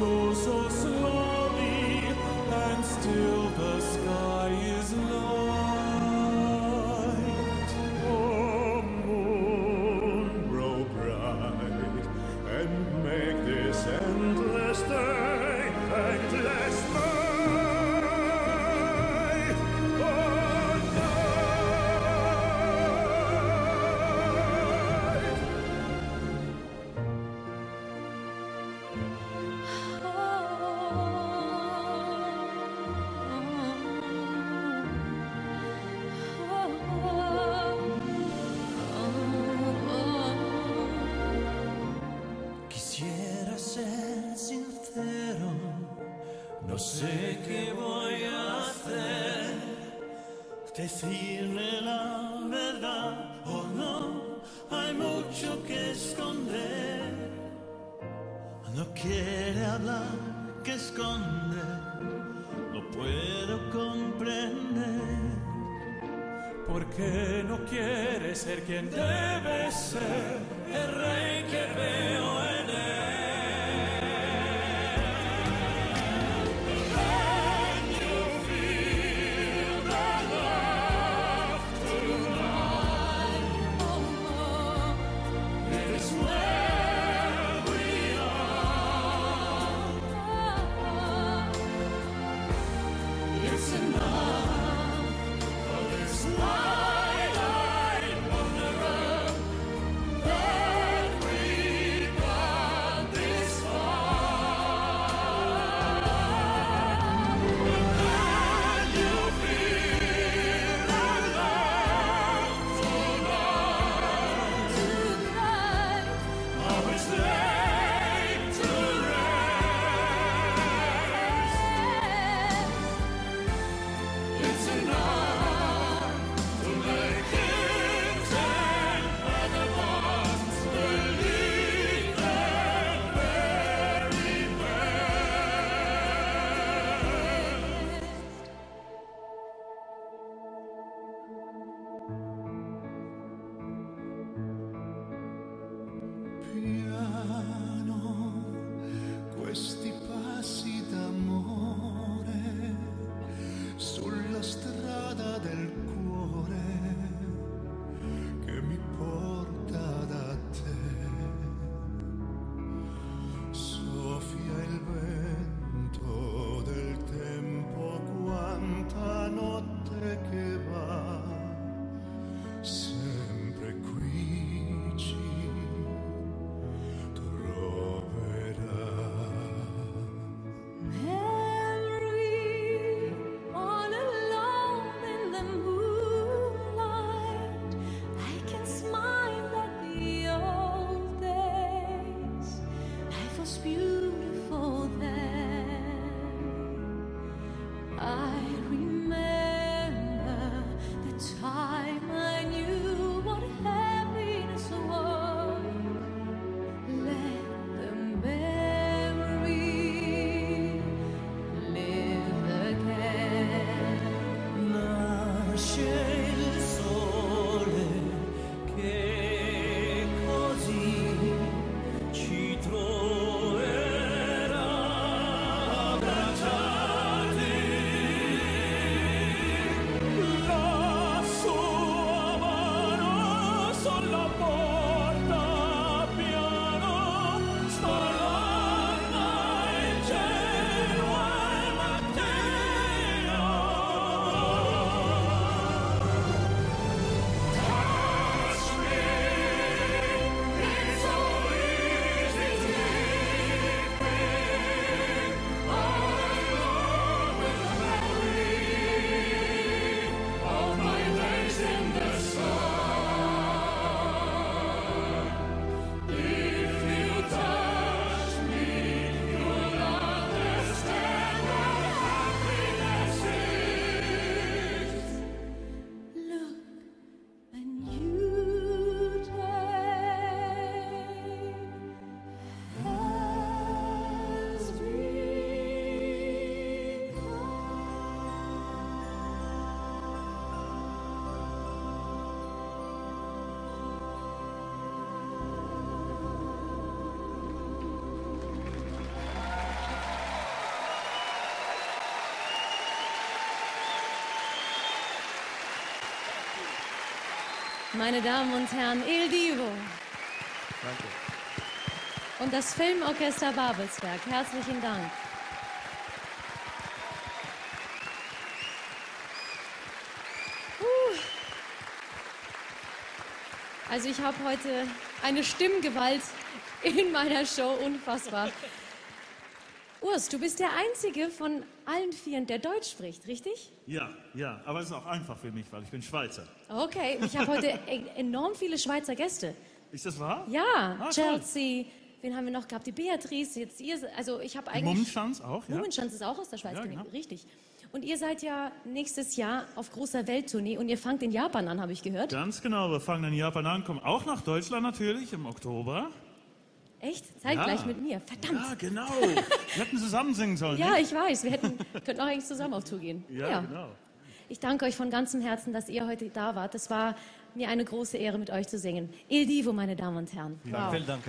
Go so slowly, and still the sky. Decirle la verdad o no, hay mucho que esconder. No quiere hablar, que esconde, no puedo comprender. ¿Por qué no quiere ser quien debe ser el rey que veo Meine Damen und Herren, Il Divo Danke. und das Filmorchester Babelsberg. Herzlichen Dank. Also ich habe heute eine Stimmgewalt in meiner Show, unfassbar. Urs, du bist der Einzige von allen Vieren, der Deutsch spricht, richtig? Ja, ja, aber es ist auch einfach für mich, weil ich bin Schweizer. Okay, ich habe heute e- enorm viele Schweizer Gäste. Ist das wahr? Ja, Ah. Chelsea, wen haben wir noch gehabt? Die Beatrice, jetzt ihr, also ich habe eigentlich... Mummenschanz auch, ja? Mummenschanz ist auch aus der Schweiz, Ja, genau. richtig. Und ihr seid ja nächstes Jahr auf großer Welttournee und ihr fangt in Japan an, habe ich gehört. Ganz genau, wir fangen in Japan an, kommen auch nach Deutschland natürlich im Oktober. Echt? Zeitgleich Ja. mit mir. Verdammt. Ja, genau. Wir hätten zusammen singen sollen. Ja, nicht? ich weiß. Wir hätten, könnten auch eigentlich zusammen auf Tour gehen. ja, genau. Ich danke euch von ganzem Herzen, dass ihr heute da wart. Es war mir eine große Ehre, mit euch zu singen. Il Divo, meine Damen und Herren. Wow. Vielen Dank.